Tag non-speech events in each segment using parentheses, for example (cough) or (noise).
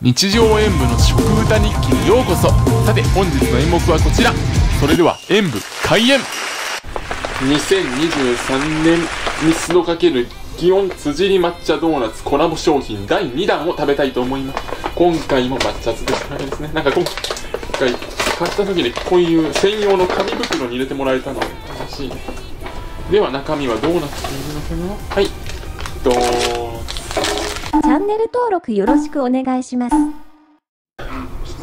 日常演舞の食歌日記にようこそ。さて本日の演目はこちら。それでは演舞開演。2023年ミスド×祇園辻り抹茶ドーナツコラボ商品第2弾を食べたいと思います。今回も抹茶漬けですね。なんか今回買った時にこういう専用の紙袋に入れてもらえたので楽しいね。では中身はどうなっているのかな？はい。ャンネル登録よろしくお願いします。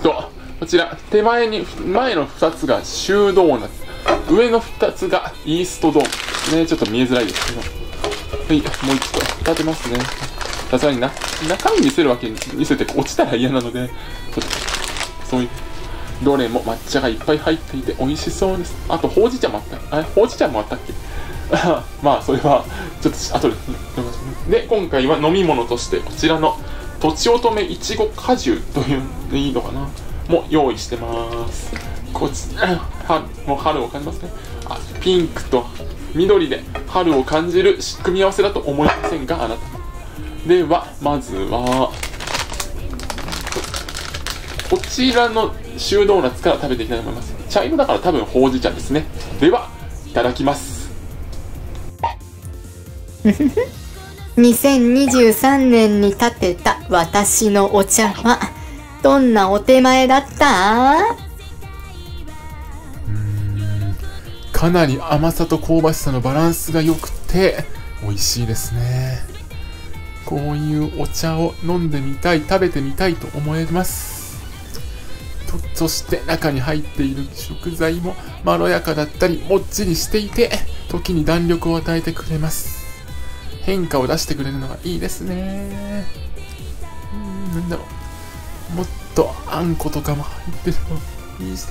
とこちら手前に前の2つがシュードーナツ。上の2つがイーストドームねちょっと見えづらいですけど。はいもう一度立てますね。さすがにな中身見せるわけに見せて落ちたら嫌なのでちょっとそういうどれも抹茶がいっぱい入っていて美味しそうです。あとほうじ茶もあった。あれほうじ茶もあったっけ？(laughs) まあそれはちょっと後でで今回は飲み物としてこちらのとちおとめいちご果汁といういいのかな。も用意してます。こち (laughs) はもう春を感じますね。あピンクと緑で春を感じる組み合わせだと思いませんかあなた。ではまずはこちらのシュードーナツから食べていきたいと思います。茶色だから多分ほうじ茶ですね。ではいただきます。(laughs) 2023年に建てた私のお茶はどんなお手前だった？かなり甘さと香ばしさのバランスが良くて美味しいですね。こういうお茶を飲んでみたい食べてみたいと思います。そして中に入っている食材もまろやかだったりもっちりしていて時に弾力を与えてくれます。変化を出してくれるのがいいですね。うんなんだろう。もっとあんことかも入ってるのいいし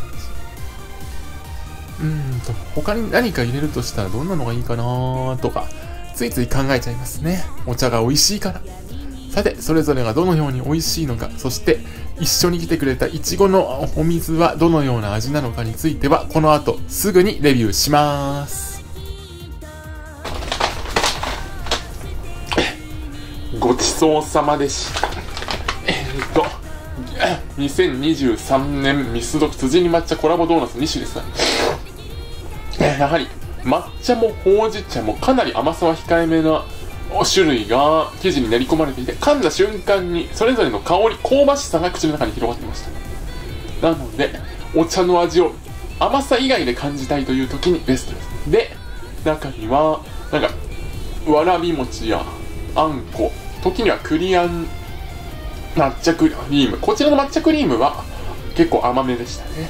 うんと他に何か入れるとしたらどんなのがいいかなとかついつい考えちゃいますね。お茶が美味しいから。さてそれぞれがどのように美味しいのかそして一緒に来てくれたいちごのお水はどのような味なのかについてはこの後すぐにレビューします。ごちそうさまでした。えーっと2023年ミスド辻に抹茶コラボドーナツ2種です。やはり抹茶もほうじ茶もかなり甘さは控えめな種類が生地に練り込まれていて噛んだ瞬間にそれぞれの香り香ばしさが口の中に広がっていました。なのでお茶の味を甘さ以外で感じたいと。いう時にベストですで中にはなんかわらび餅やあんこ。時には栗あん抹茶クリーム。こちらの抹茶クリームは結構甘めでしたね。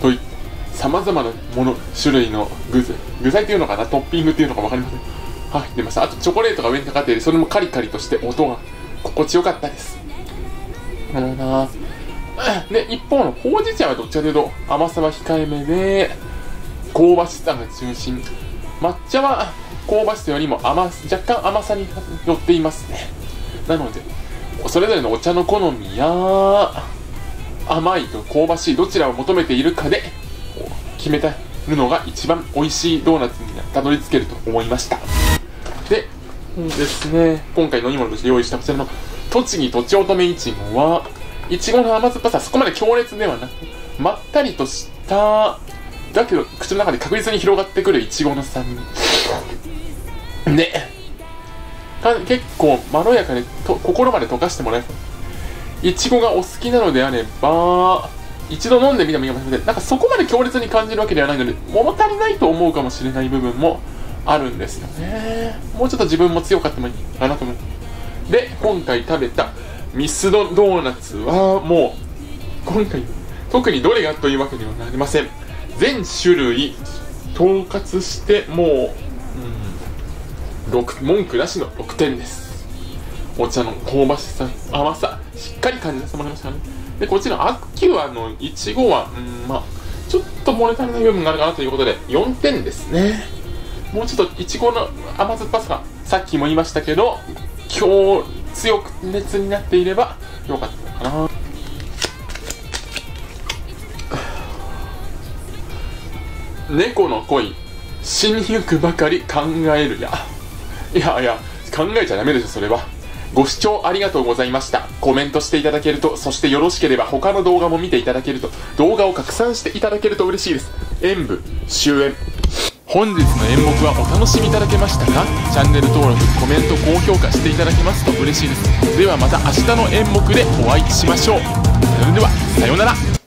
といってさまざまなもの種類の具材。具材っていうのかな？トッピングっていうのか分かりません。はい出ました。あとチョコレートが上にかかっている。それもカリカリとして音が心地よかったです。なるほどな。で一方のほうじ茶はどっちかというと甘さは控えめで香ばしさが中心。抹茶は香ばしさよりも甘若干甘さに寄っていますね。なのでそれぞれのお茶の好みや甘いと香ばしいどちらを求めているかで決めたるのが一番美味しいドーナツにたどり着けると思いました。でですね今回飲み物として用意したこちらの栃木とちおとめいちごはいちごの甘酸っぱさそこまで強烈ではなくまったりとしただけど口の中で確実に広がってくるいちごの酸味で結構まろやかでと心まで溶かしてもらえいちごがお好きなのであれば一度飲んでみてもいいかもしれません。なんかそこまで強烈に感じるわけではないので物足りないと思うかもしれない部分もあるんですよね。もうちょっと自分も強かったもいいかなと思う。で今回食べたミスドドーナツはもう今回特にどれがというわけではありません。全種類統括してもう、うん、6文句なしの6点です。お茶の香ばしさ甘さしっかり感じさせてもらいましたね。でこちらアキュアのいちごは、うん、まあちょっと物足りない部分があるかなということで4点ですね。もうちょっといちごの甘酸っぱさがさっきも言いましたけど強強く熱になっていればよかったかな。猫の恋死にゆくばかり考えるや。いやいや考えちゃダメでしょそれはご視聴ありがとうございました。コメントしていただけると、そしてよろしければ他の動画も見ていただけると、動画を拡散していただけると嬉しいです。演舞、終演。本日の演目はお楽しみいただけましたか？チャンネル登録、コメント、高評価していただけますと嬉しいです。ではまた明日の演目でお会いしましょう。それでは、さようなら。